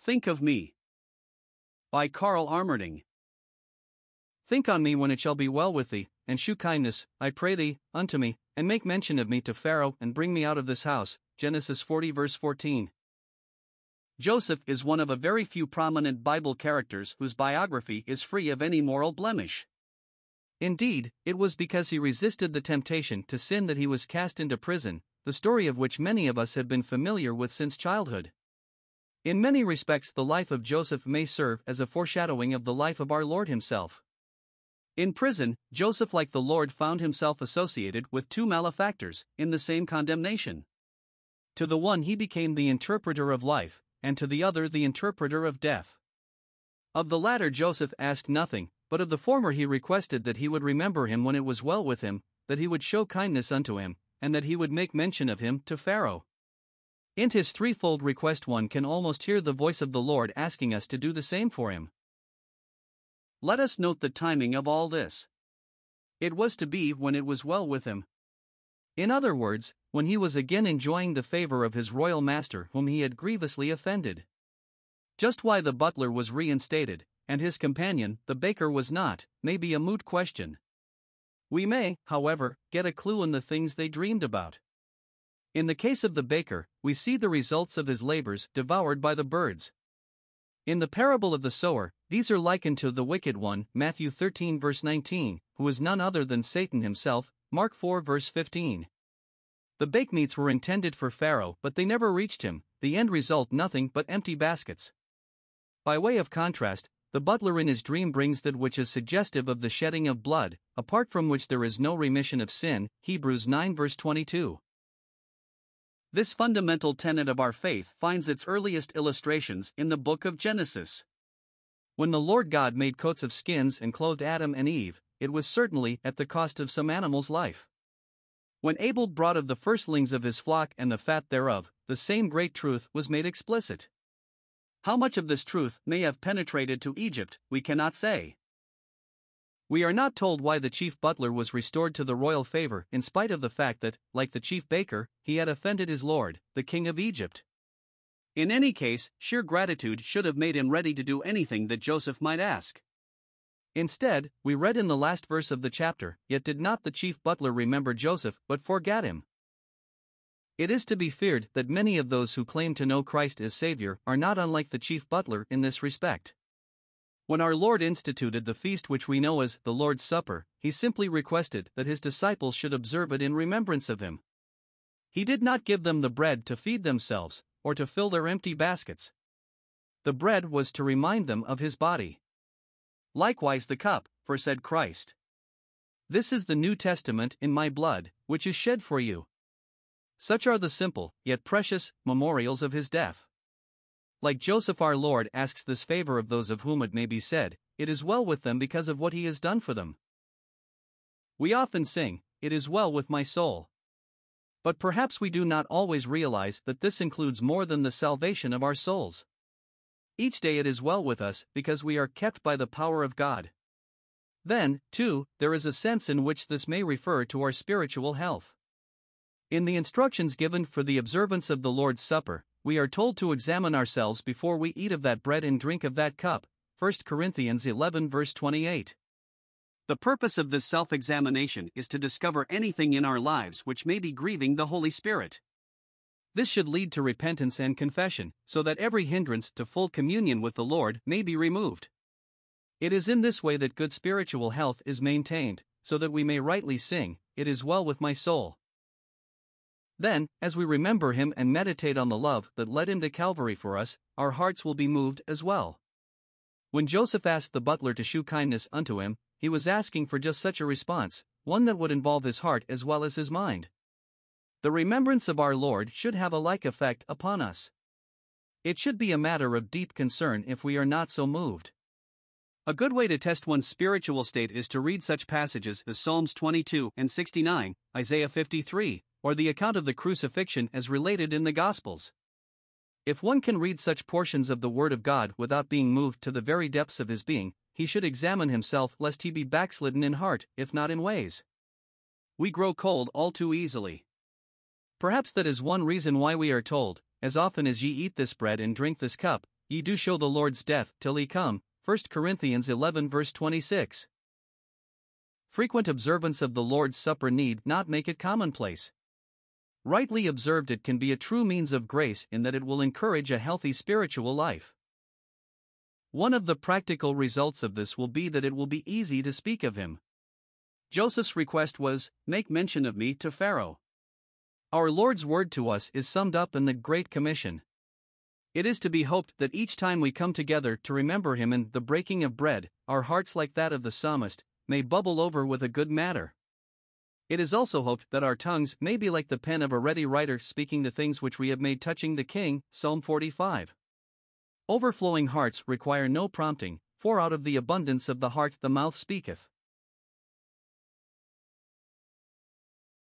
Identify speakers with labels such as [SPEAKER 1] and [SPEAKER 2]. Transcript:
[SPEAKER 1] Think of me. By Carl Armerding.
[SPEAKER 2] Think on me when it shall be well with thee, and shew kindness, I pray thee, unto me, and make mention of me to Pharaoh, and bring me out of this house. Genesis 40, verse 14.
[SPEAKER 1] Joseph is one of a very few prominent Bible characters whose biography is free of any moral blemish.
[SPEAKER 2] Indeed, it was because he resisted the temptation to sin that he was cast into prison, the story of which many of us have been familiar with since childhood. In many respects, the life of Joseph may serve as a foreshadowing of the life of our Lord himself.
[SPEAKER 1] In prison, Joseph, like the Lord, found himself associated with two malefactors in the same condemnation. To the one, he became the interpreter of life, and to the other, the interpreter of death. Of the latter, Joseph asked nothing, but of the former, he requested that he would remember him when it was well with him, that he would show kindness unto him, and that he would make mention of him to Pharaoh. In his threefold request, one can almost hear the voice of the Lord asking us to do the same for him. Let us note the timing of all this. It was to be when it was well with him. In other words, when he was again enjoying the favor of his royal master, whom he had grievously offended. Just why the butler was reinstated, and his companion, the baker, was not, may be a moot question. We may, however, get a clue in the things they dreamed about. In the case of the baker, we see the results of his labors devoured by the birds. In the parable of the sower, these are likened to the wicked one, Matthew 13 verse 19, who is none other than Satan himself, Mark 4 verse 15. The bakemeats were intended for Pharaoh, but they never reached him, the end result nothing but empty baskets. By way of contrast, the butler in his dream brings that which is suggestive of the shedding of blood, apart from which there is no remission of sin. Hebrews 9 verse 22. This fundamental tenet of our faith finds its earliest illustrations in the book of Genesis. When the Lord God made coats of skins and clothed Adam and Eve, it was certainly at the cost of some animal's life. When Abel brought of the firstlings of his flock and the fat thereof, the same great truth was made explicit. How much of this truth may have penetrated to Egypt, we cannot say. We are not told why the chief butler was restored to the royal favor, in spite of the fact that, like the chief baker, he had offended his lord, the king of Egypt. In any case, sheer gratitude should have made him ready to do anything that Joseph might ask. Instead, we read in the last verse of the chapter, Yet did not the chief butler remember Joseph, but forgat him. It is to be feared that many of those who claim to know Christ as Savior are not unlike the chief butler in this respect. When our Lord instituted the feast which we know as the Lord's Supper, he simply requested that his disciples should observe it in remembrance of him. He did not give them the bread to feed themselves, or to fill their empty baskets. The bread was to remind them of his body. Likewise the cup, for said Christ. This is the New Testament in my blood, which is shed for you. Such are the simple, yet precious, memorials of his death. Like Joseph, our Lord asks this favor of those of whom it may be said, It is well with them because of what he has done for them. We often sing, It is well with my soul. But perhaps we do not always realize that this includes more than the salvation of our souls. Each day it is well with us because we are kept by the power of God. Then, too, there is a sense in which this may refer to our spiritual health. In the instructions given for the observance of the Lord's Supper, we are told to examine ourselves before we eat of that bread and drink of that cup. 1 Corinthians 11 verse 28. The purpose of this self examination is to discover anything in our lives which may be grieving the Holy Spirit. This should lead to repentance and confession, so that every hindrance to full communion with the Lord may be removed. It is in this way that good spiritual health is maintained, so that we may rightly sing, It is well with my soul. Then, as we remember him and meditate on the love that led him to Calvary for us, our hearts will be moved as well. When Joseph asked the butler to shew kindness unto him, he was asking for just such a response, one that would involve his heart as well as his mind. The remembrance of our Lord should have a like effect upon us. It should be a matter of deep concern if we are not so moved. A good way to test one's spiritual state is to read such passages as Psalms 22 and 69, Isaiah 53, or the account of the crucifixion as related in the Gospels. If one can read such portions of the Word of God without being moved to the very depths of his being, he should examine himself lest he be backslidden in heart, if not in ways. We grow cold all too easily. Perhaps that is one reason why we are told, As often as ye eat this bread and drink this cup, ye do show the Lord's death till he come. 1 Corinthians 11 verse 26. Frequent observance of the Lord's Supper need not make it commonplace. Rightly observed, it can be a true means of grace in that it will encourage a healthy spiritual life. One of the practical results of this will be that it will be easy to speak of him. Joseph's request was, Make mention of me to Pharaoh. Our Lord's word to us is summed up in the Great Commission. It is to be hoped that each time we come together to remember Him in the breaking of bread, our hearts, like that of the psalmist, may bubble over with a good matter. It is also hoped that our tongues may be like the pen of a ready writer speaking the things which we have made touching the King. Psalm 45. Overflowing hearts require no prompting, for out of the abundance of the heart the mouth speaketh.